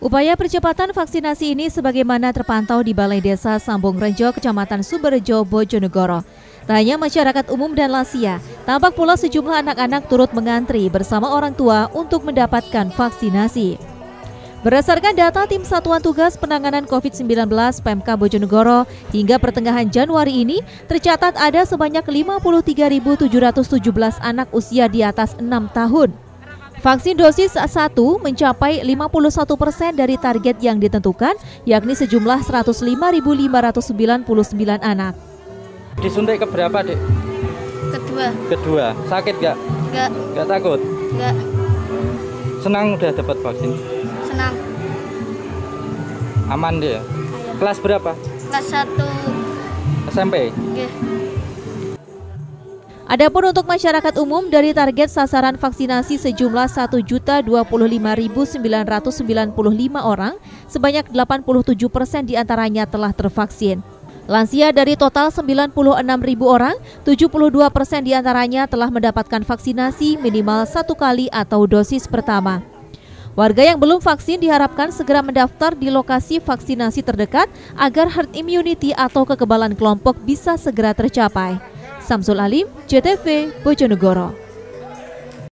Upaya percepatan vaksinasi ini sebagaimana terpantau di Balai Desa Sambung Rejo, Kecamatan Sumberjo, Bojonegoro. Tak hanya masyarakat umum dan lansia, tampak pula sejumlah anak-anak turut mengantri bersama orang tua untuk mendapatkan vaksinasi. Berdasarkan data Tim Satuan Tugas Penanganan COVID-19 PMK Bojonegoro, hingga pertengahan Januari ini tercatat ada sebanyak 53.717 anak usia di atas 6 tahun. Vaksin dosis 1 mencapai 51 persen dari target yang ditentukan, yakni sejumlah 105.599 anak. Disuntik ke berapa, Dek? Kedua. Kedua. Sakit gak? Enggak. Gak takut? Enggak. Senang udah dapat vaksin? Senang. Aman dia? Kelas berapa? Kelas 1. SMP? Nggih. Adapun untuk masyarakat umum dari target sasaran vaksinasi sejumlah 1.025.995 orang, sebanyak 87 persen di antaranya telah tervaksin. Lansia dari total 96 ribu orang, 72 persen di antaranya telah mendapatkan vaksinasi minimal satu kali atau dosis pertama. Warga yang belum vaksin diharapkan segera mendaftar di lokasi vaksinasi terdekat agar herd immunity atau kekebalan kelompok bisa segera tercapai. Samsul Alim, JTV, Bojonegoro.